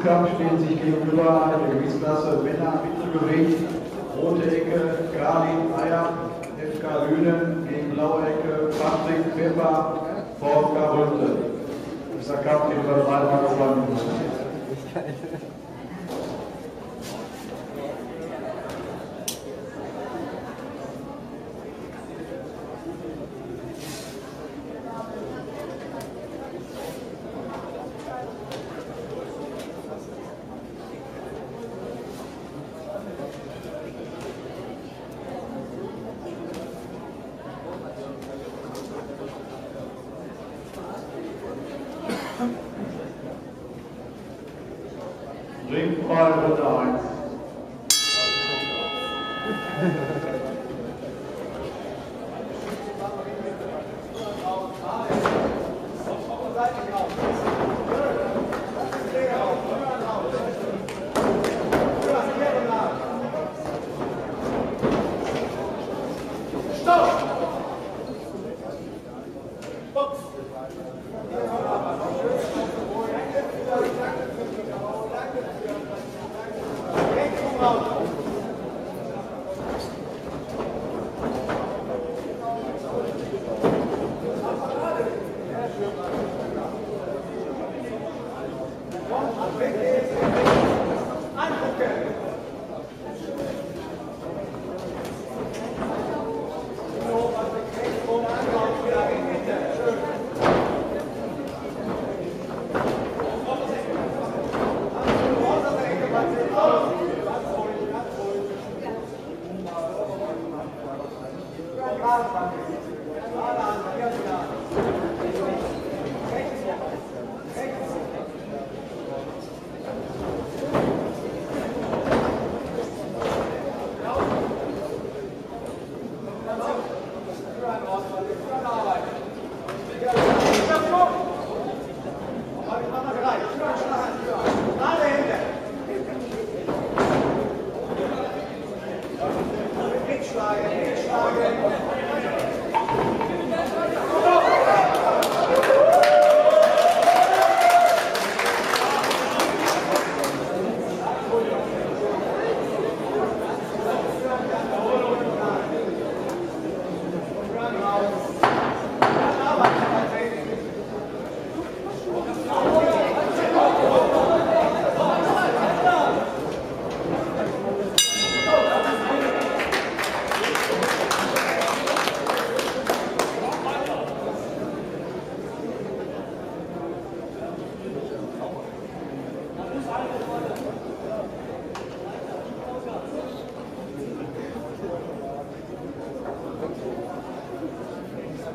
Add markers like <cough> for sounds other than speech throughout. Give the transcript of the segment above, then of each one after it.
Buchstaben stehen sich gegenüber der Gewichtsklasse Männer Mittelgewicht, rote Ecke, Karin, Eier, FK Lünen gegen blaue Ecke, Patrick, Pfeffer, VfK Runde. Dieser Kampf, den wir dreimal gewonnen haben. Drink water for the heart. Ringball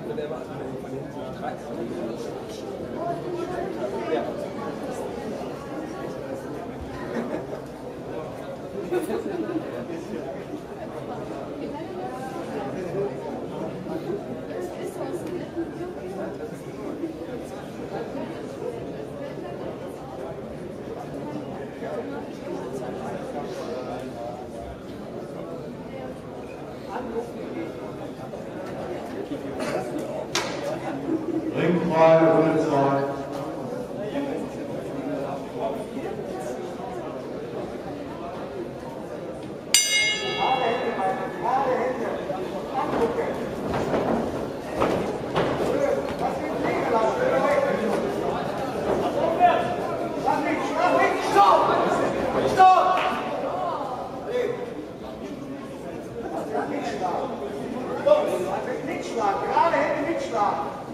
Runde <laughs> 1. Ringfrei, Mitschlag, gerade Hände mitschlagen.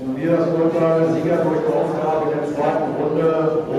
Und wir das Urteil Sieger durch Aufgabe in der zweiten Runde